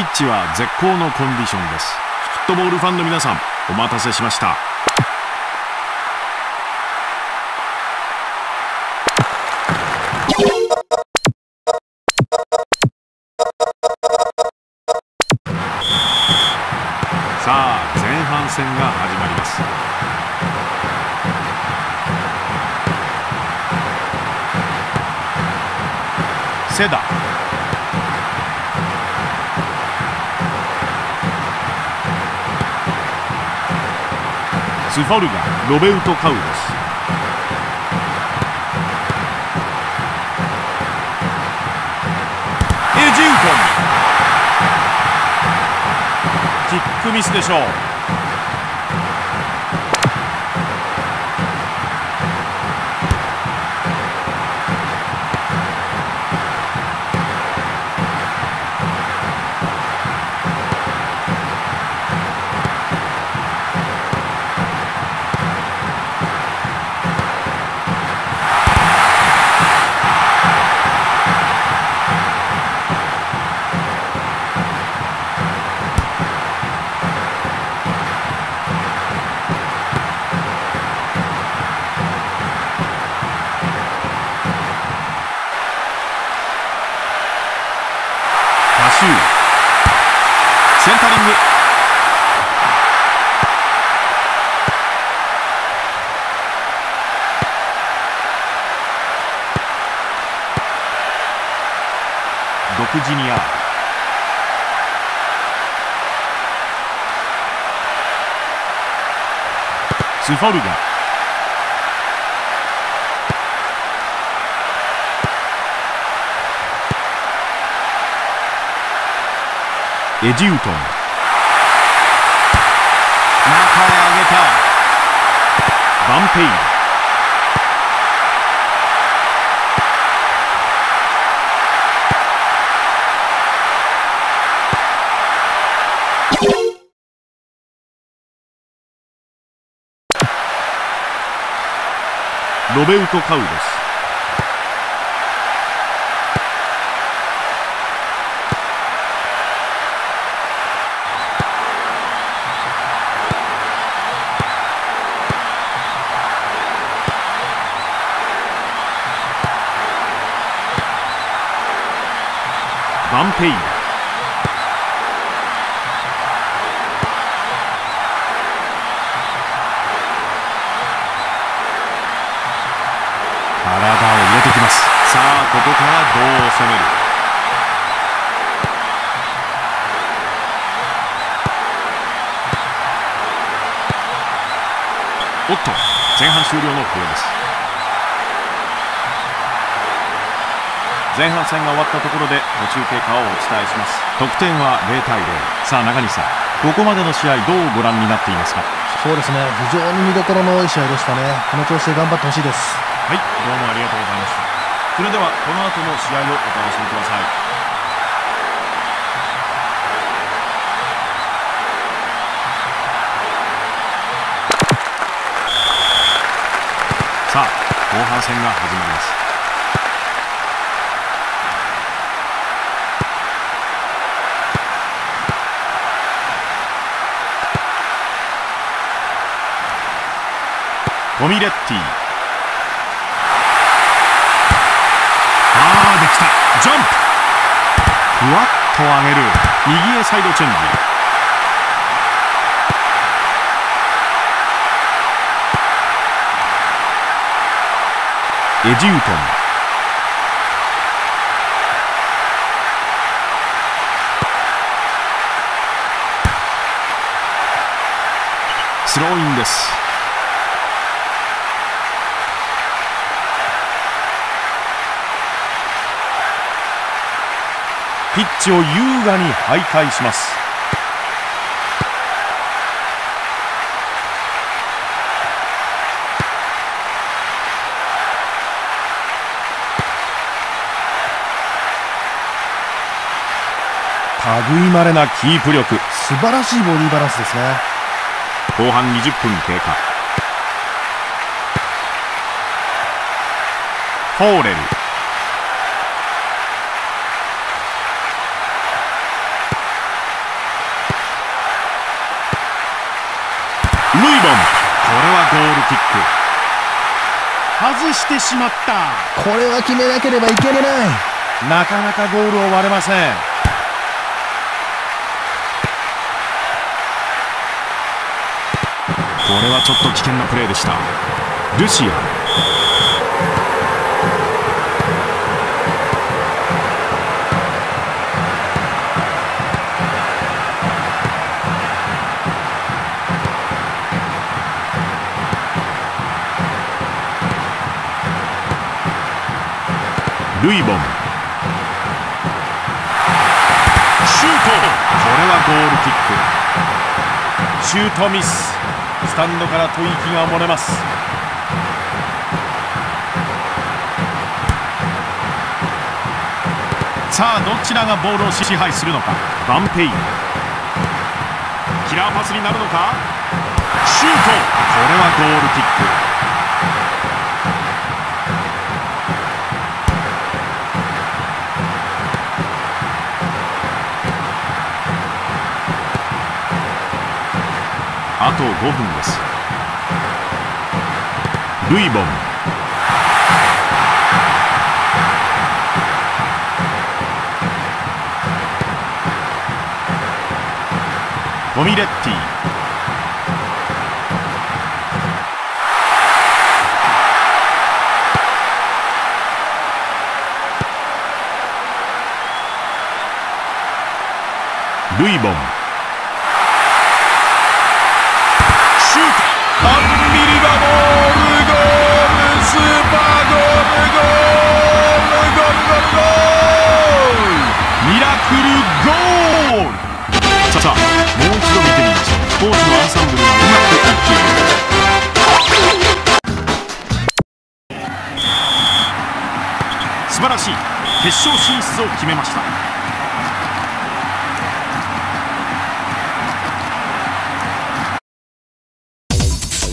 ピッチは絶好のコンディションです。フットボールファンの皆さんお待たせしました。さあ前半戦が始まります。セダ。スフォルガロベウト・カウロスエジウトン。キックミスでしょう。スフォルガエジウトン中へ上げたバンペイベウト・カウロス。バンペイおっと前半終了の笛です。前半戦が終わったところで途中経過をお伝えします。得点は0対0さあ中西さんここまでの試合どうご覧になっていますか？そうですね。非常に見どころの多い試合でしたね。この調子で頑張ってほしいです。はいどうもありがとうございました。それではこの後の試合をお楽しみくださいさあ後半戦が始まります。トミレッティ。ああできた。ジャンプ。ふわっと上げる。右へサイドチェンジ。エジウトン。スローインです。ピッチを優雅に徘徊します。類まれなキープ力。素晴らしいボディバランスですね。後半20分経過。フォーレル。ルイボン。これはゴールキック。外してしまった。これは決めなければいけない。なかなかゴールを割れません。これはちょっと危険なプレーでした。ルシア。ルイボン。シュート。これはゴールキック。シュートミス。スタンドから吐息が漏れます。さあどちらがボールを支配するのか。バンペイ。ンキラーパスになるのか。シュート。これはゴールキック。あと5分です。ルイボン。トミレッティ。ルイボン。ポーツのアンサンブルがうまくいっている素晴らしい決勝進出を決めました。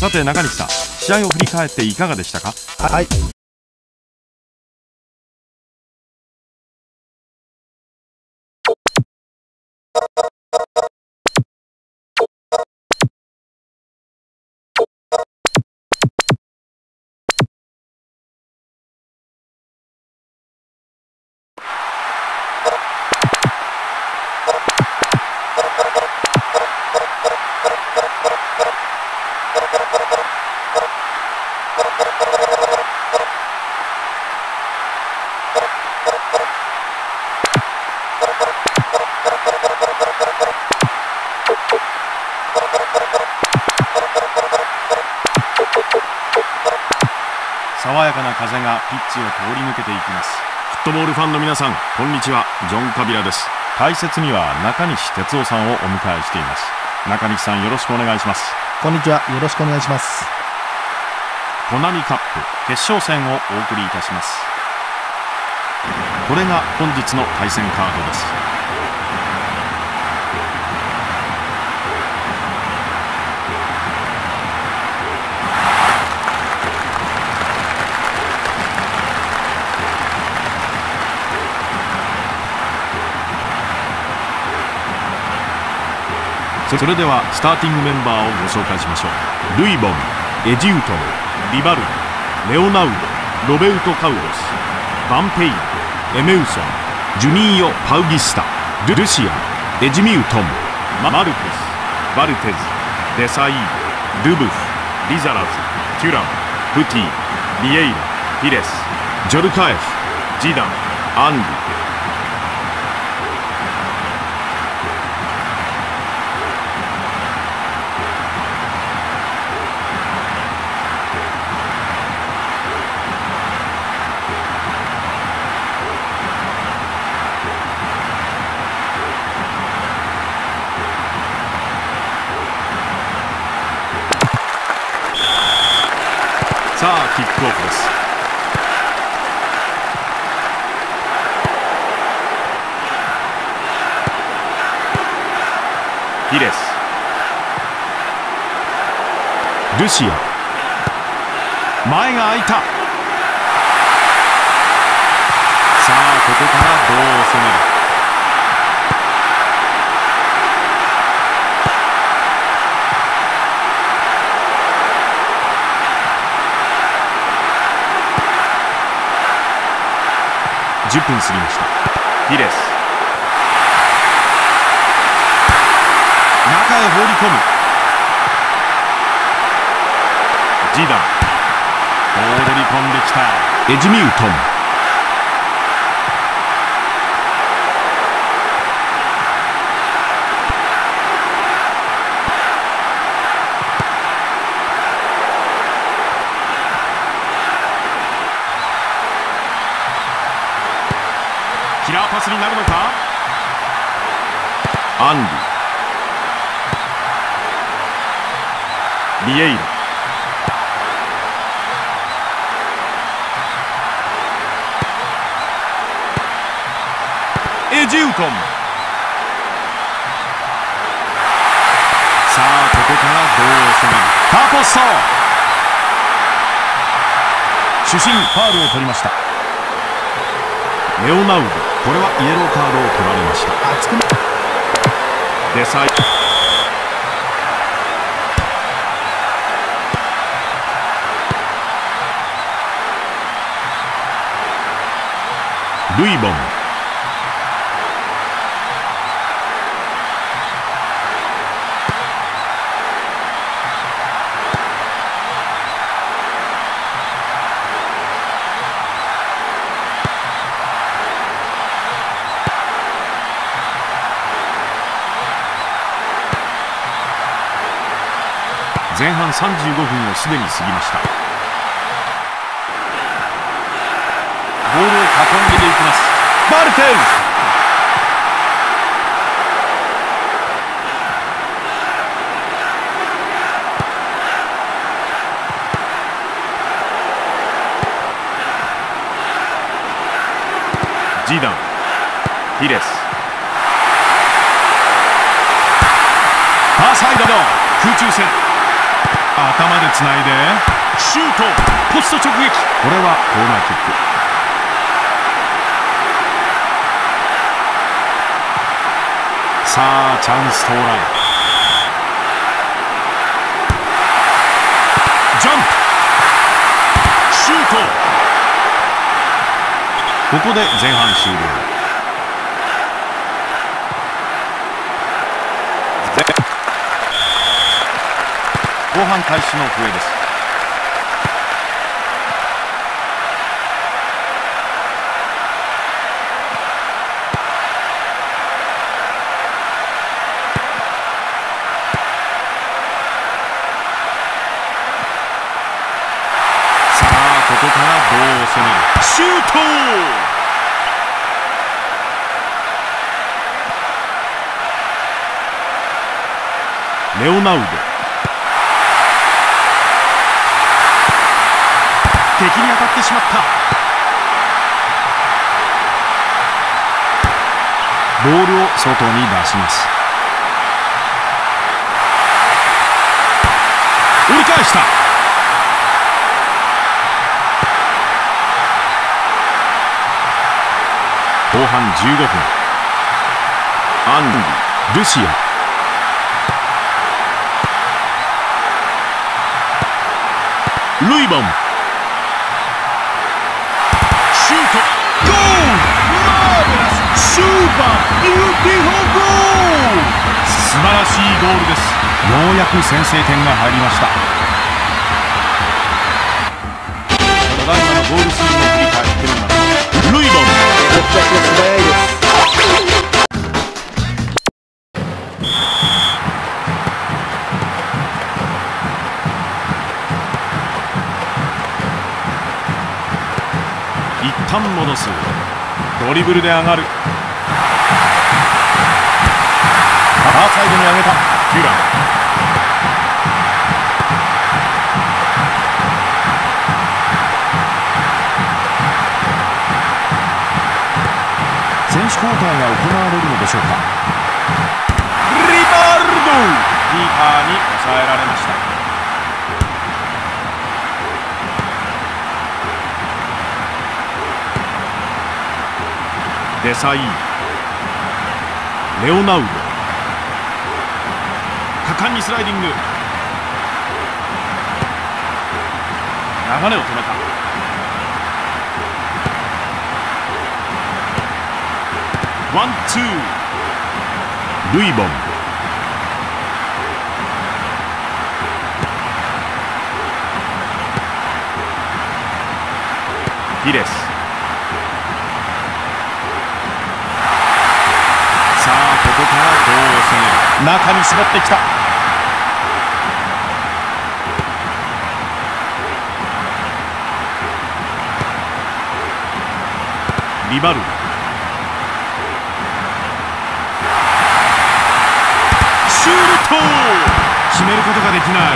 さて中西さん試合を振り返っていかがでしたか？はい。風がピッチを通り抜けていきます。フットボールファンの皆さんこんにちは。ジョン・カビラです。解説には中西哲夫さんをお迎えしています。中西さんよろしくお願いします。こんにちは。よろしくお願いします。コナミカップ決勝戦をお送りいたします。これが本日の対戦カードですそれではスターティングメンバーをご紹介しましょう。ルイボンエジウトムリバルドレオナウドロベウト・カウロスバンペインエメウソンジュニーヨ・パウギスタルルシアエジミュウトンマルクスバルテズデサイードルブフリザラズテュランブティビエイラピレスジョルカエフジダンアンディルシア前が空いた。さあここからどう攻める？10分過ぎました。ディレス。中へ放り込む。ジダン。放り込んできた。エジミュートン。キラーパスになるのか？アンリ。ビエイラ。エジウトンさあここからどう攻めるカポッソ主審ファールを取りましたレオナウドこれはイエローカードを取られましたデサイルイボン前半35分をすでに過ぎました。ボールを囲んでいきます。バルテン。ジーダンヒレス。ファーサイドの空中戦頭でつないで。シュート。ポスト直撃。これはコーナーキック。さあチャンス到来。ジャンプ。シュート。ここで前半終了後半開始の笛です。さあここからどう攻める？シュート！レオナウド敵に当たってしまったボールを外に出します。折り返した。後半15分。アンディルシア。ルイボン。ーパービューティフルゴール素晴らしいゴールです。ようやく先制点が入りました。ただいまのゴールシーンを振り返ってみますルイボン。決着が素早いです一旦戻す。ドリブルで上がる。ファーサイドに上げた。テュラン。選手交代が行われるのでしょうか。リバルド。キーパーに抑えられました。デサイレオナウド。果敢にスライディング。流れを止めた。ワンツー。ルイボン。ピレス。さあここからどう攻める？中に絞ってきたリバルシュート決めることができない。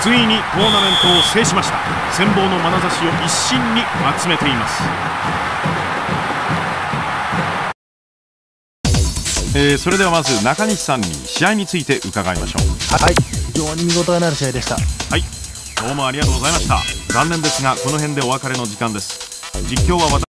ついにトーナメントを制しました。羨望の眼差しを一身に集めています。えー、それではまず中西さんに試合について伺いましょう。はい。非常に見応えのある試合でした。はい。どうもありがとうございました残念ですがこの辺でお別れの時間です。実況は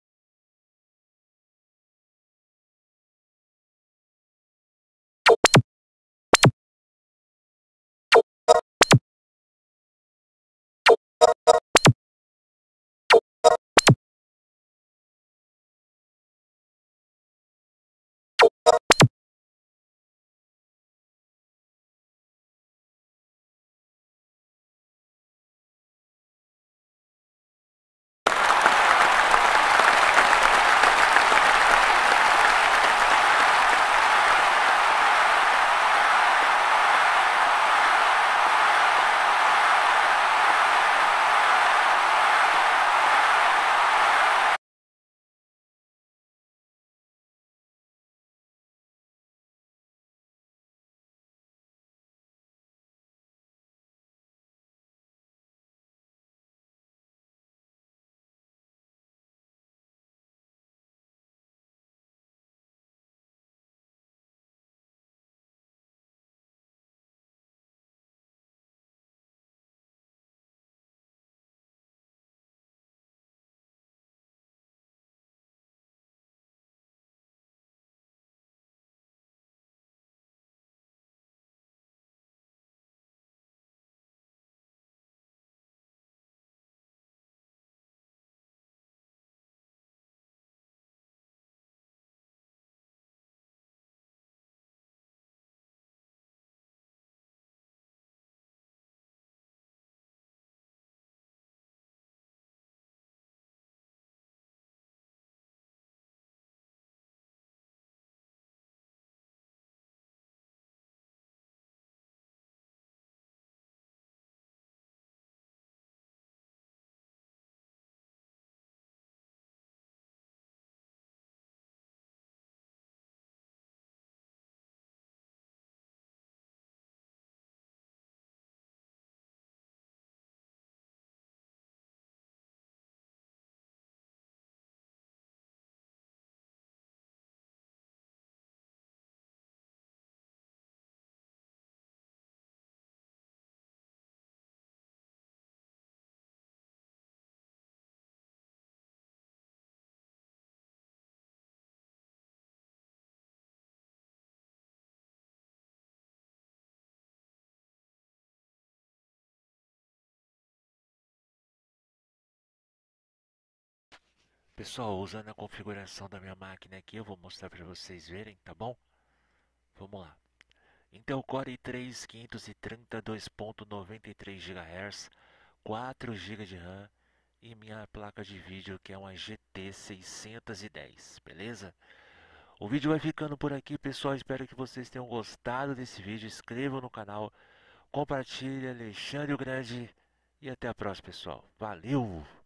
Pessoal, usando a configuração da minha máquina aqui, eu vou mostrar para vocês verem, tá bom? Vamos lá. Intel Core i3 532.93 GHz, 4 GB de RAM e minha placa de vídeo que é uma GT 610, beleza? O vídeo vai ficando por aqui, pessoal. Espero que vocês tenham gostado desse vídeo. Inscrevam no canal, compartilhe, Alexandre o Grande e até a próxima, pessoal. Valeu!